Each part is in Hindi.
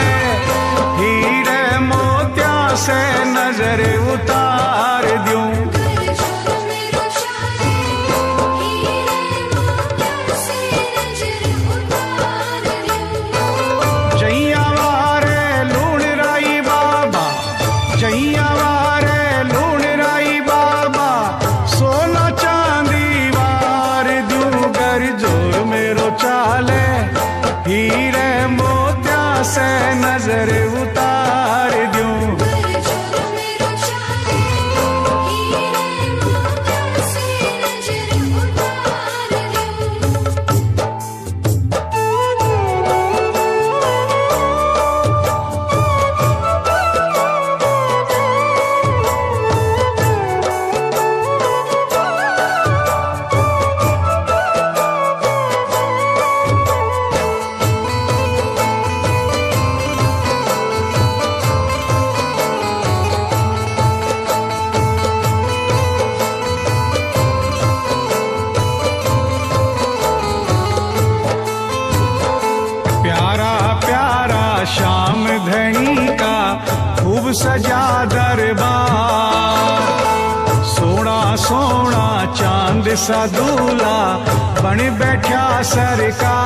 दे हीरे मोतिया से नज़र उतार दूँ। सरकार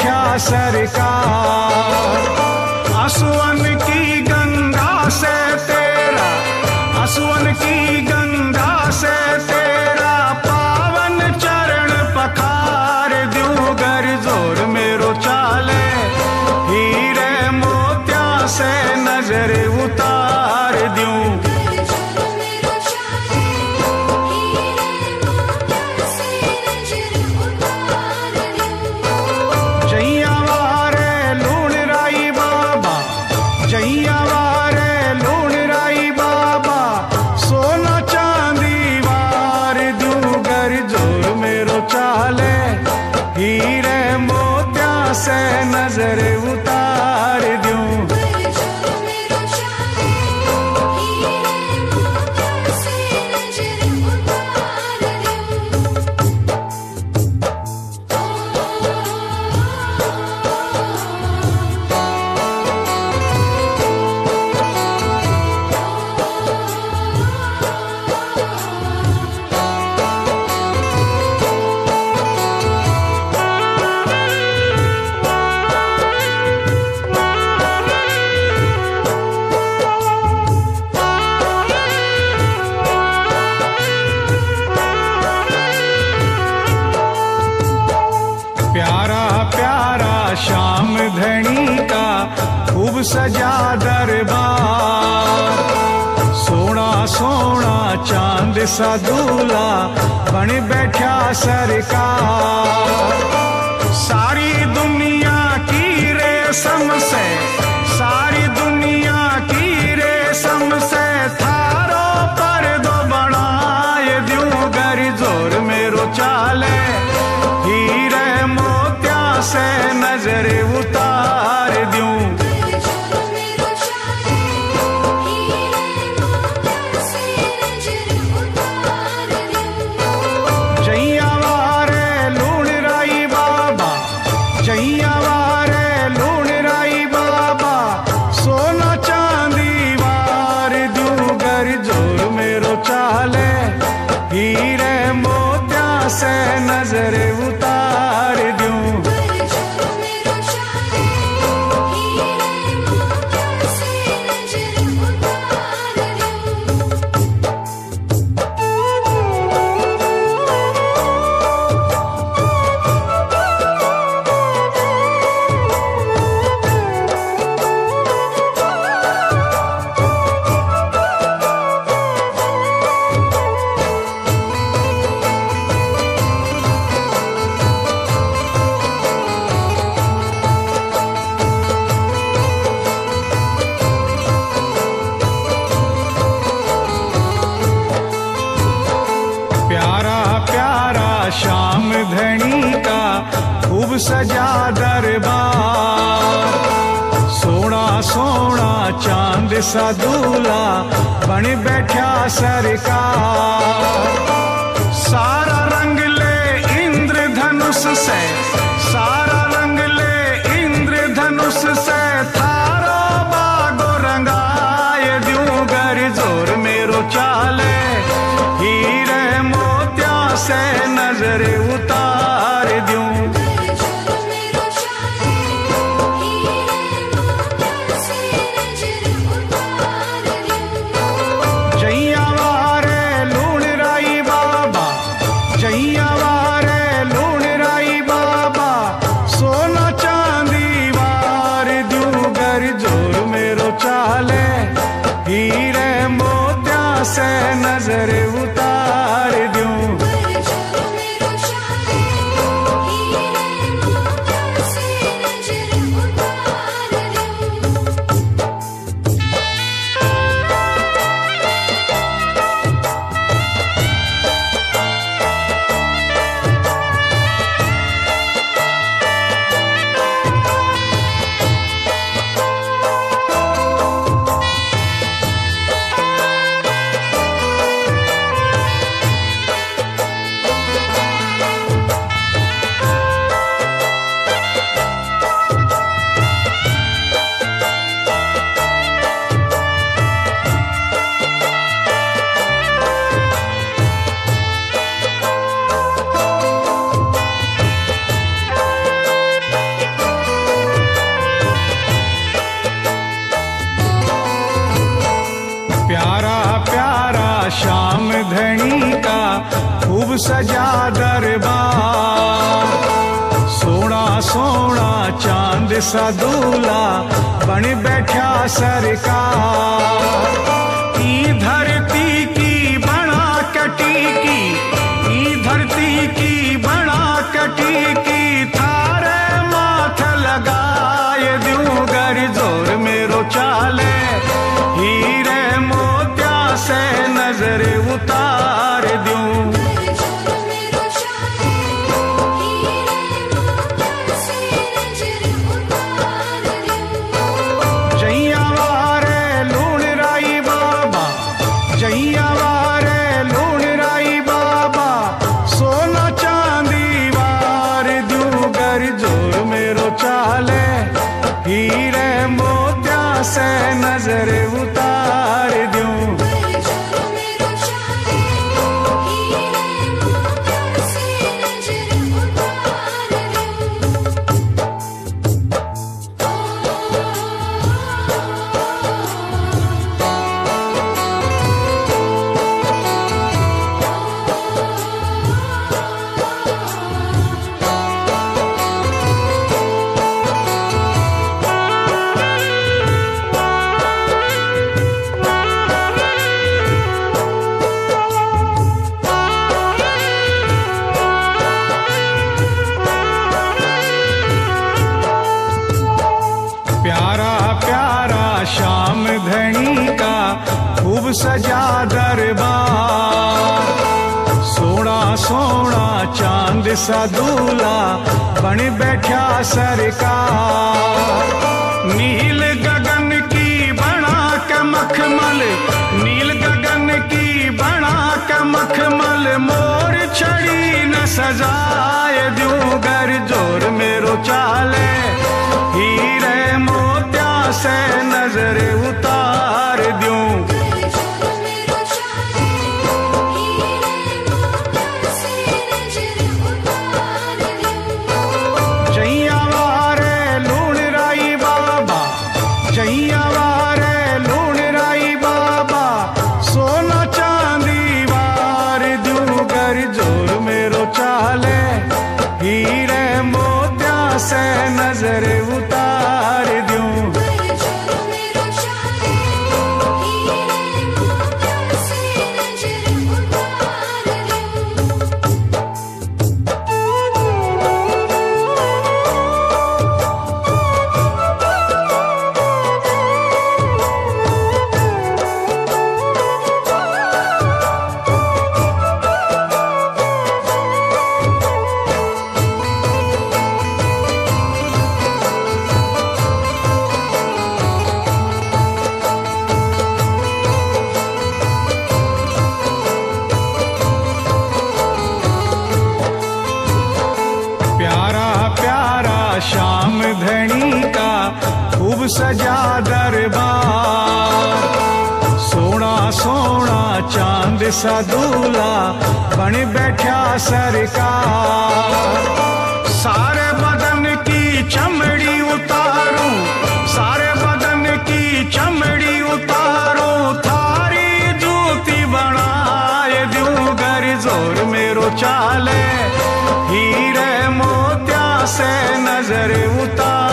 क्या सरकार। असवन की गंगा से तेरा असवन की बैठा सरकार। ਬਣ ਬੈਠਿਆ ਸਰਕਾਰ ਸਾਰਾ सजा दरबार। सोना सोना चाँद सदूला बन बैठा सरकार। सजा दरबार। सोना सोना, चाँद सा दूल्हा बन बैठा सरकार। नील गगन की बना के मखमल नील गगन की बना के मखमल मोर छड़ी न सजाए दूँ घर ज़ोर मेरो चाले। हीरे मोत्या से नज़र उतार सजा दरबार। सोना सोना, चाँद सा दूल्हा बन बैठा सरकार। सारे बदन की चमड़ी उतारूं, सारे बदन की चमड़ी उतारूं। थारी जूती बनाए दू घर ज़ोर मेरो चाले। हीरे मोत्या से नज़र उतार।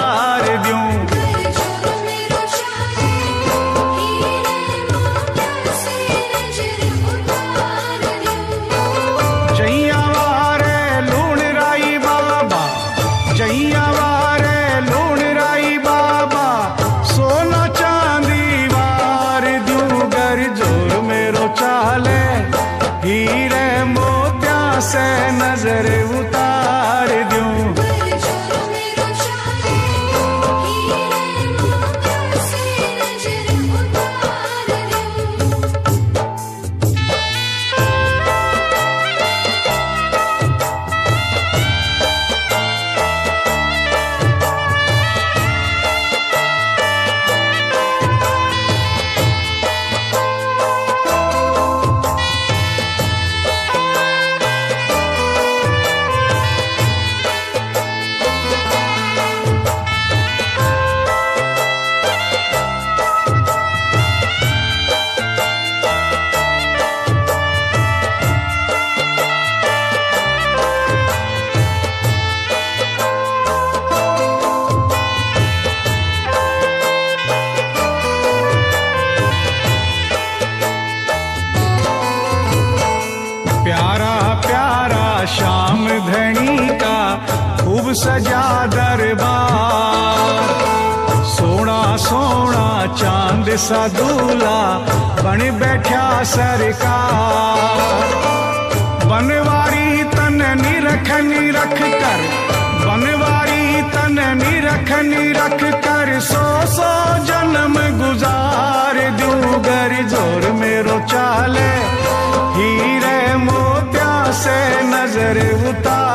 सा दूल्हा बन बैठा सरकार। बनवारी तन निरख निरख कर, बनवारी तन निरख निरख कर, सो सौ जन्म गुजार दूँ घर ज़ोर मेरो चाले। हीरे मोत्या से नज़र उतार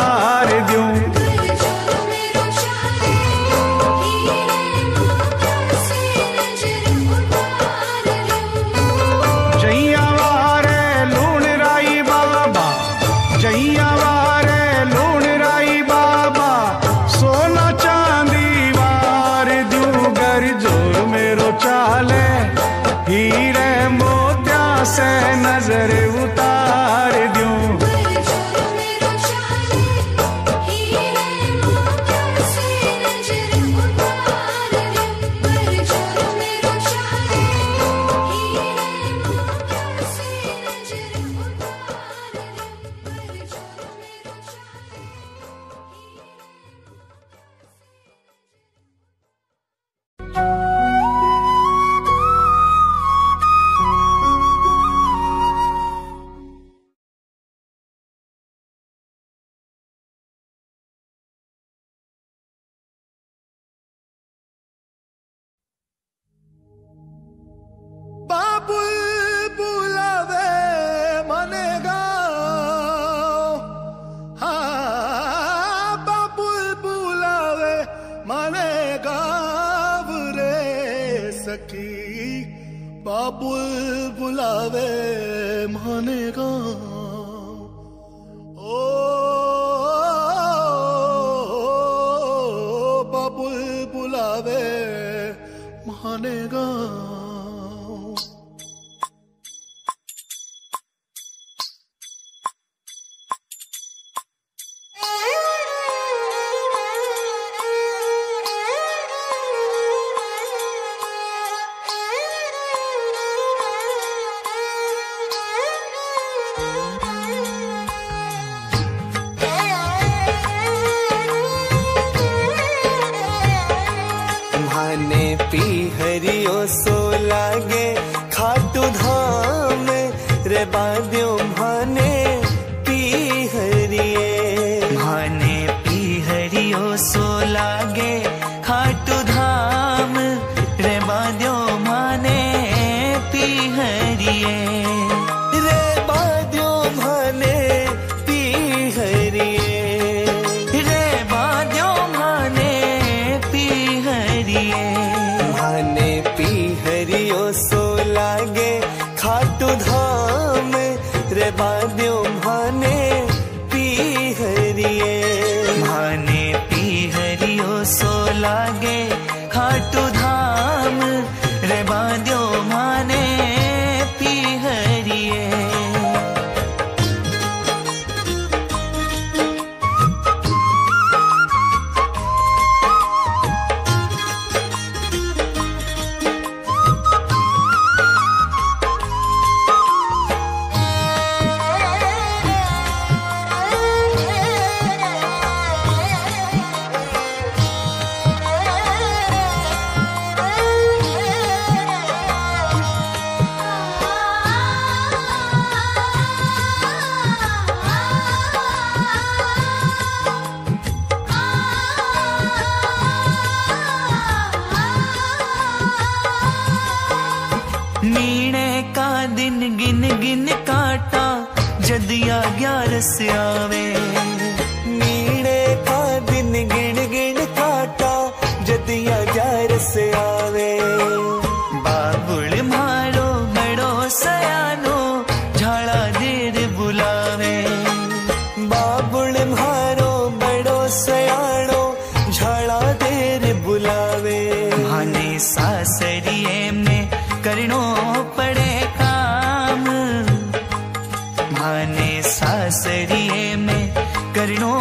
माने सासरिए में करनो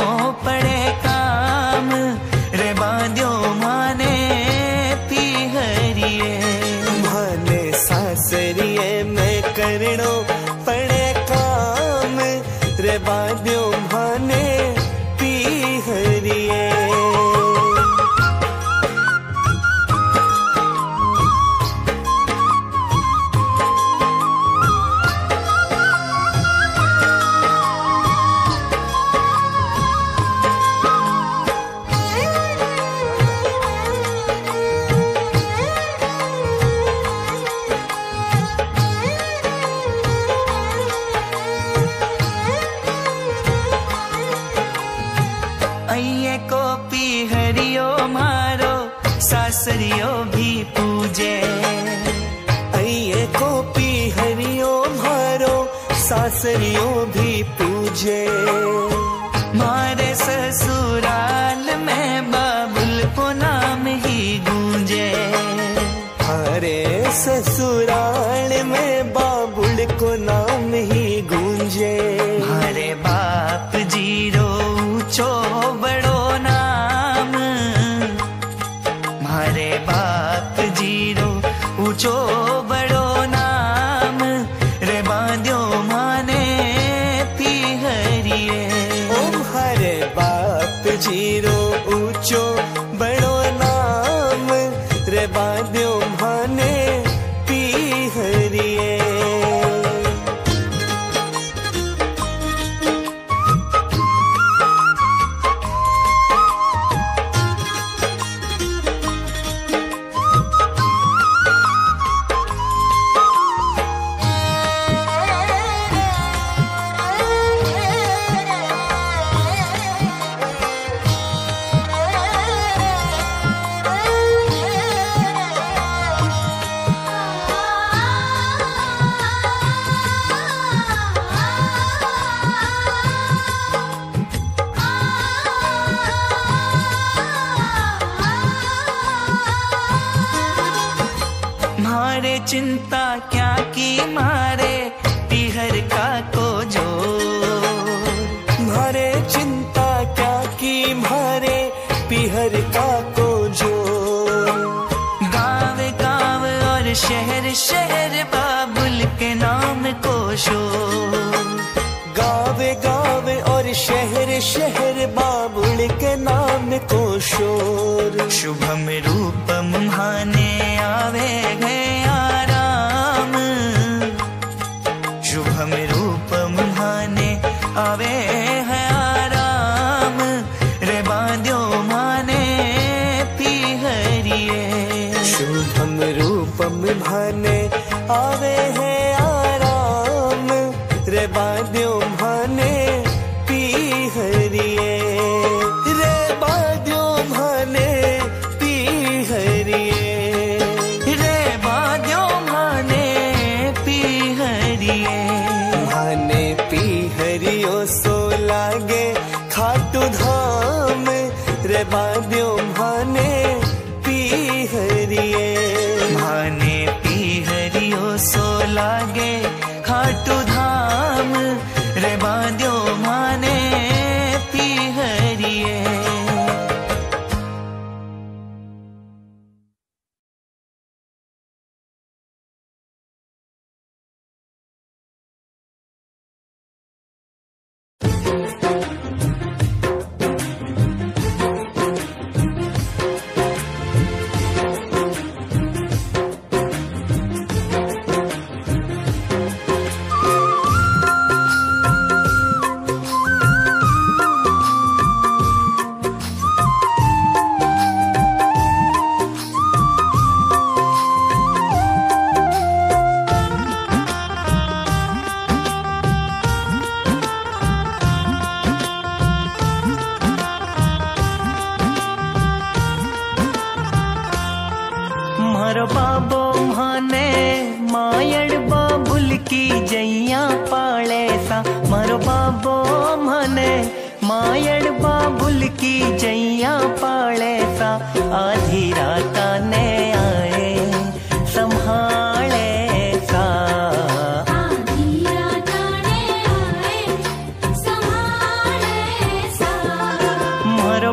पड़े बाद्यो माने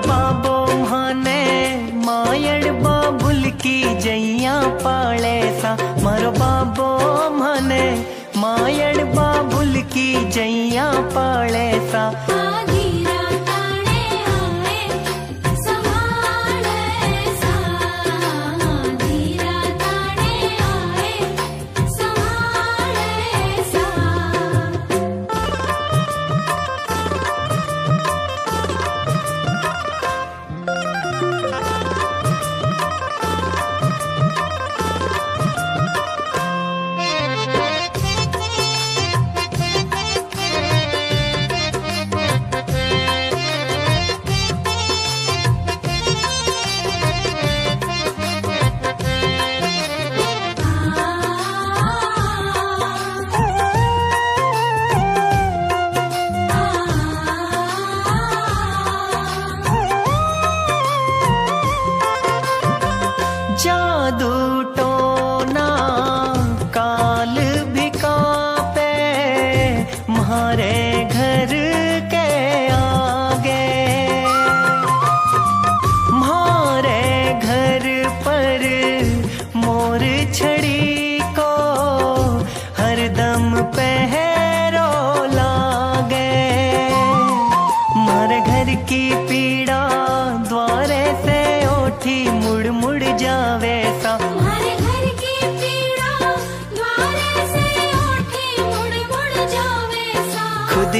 ಬಾಬೋ ಮನೆ ಮಾಯಡ್ ಬಾಬುಲ್ಕಿ ಜಯ್ಯ ಪಾಳೆಸ ಮರ ಬಾಬೋ ಮನೆ ಮಾಯಡ್ ಬಾಬುಲ್ಕಿ ಜಯ್ಯ ಪಾಳೆಸ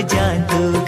जा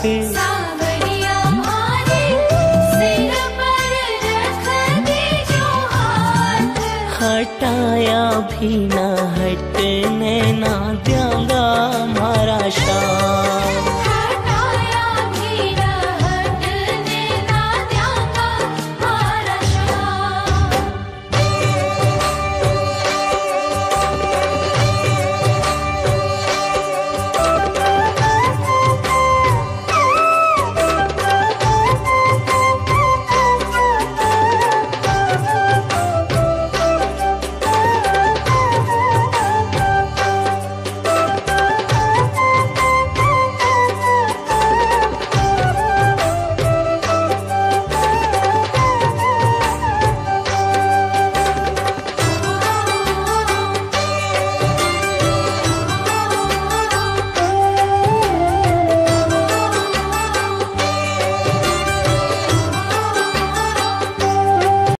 Peace.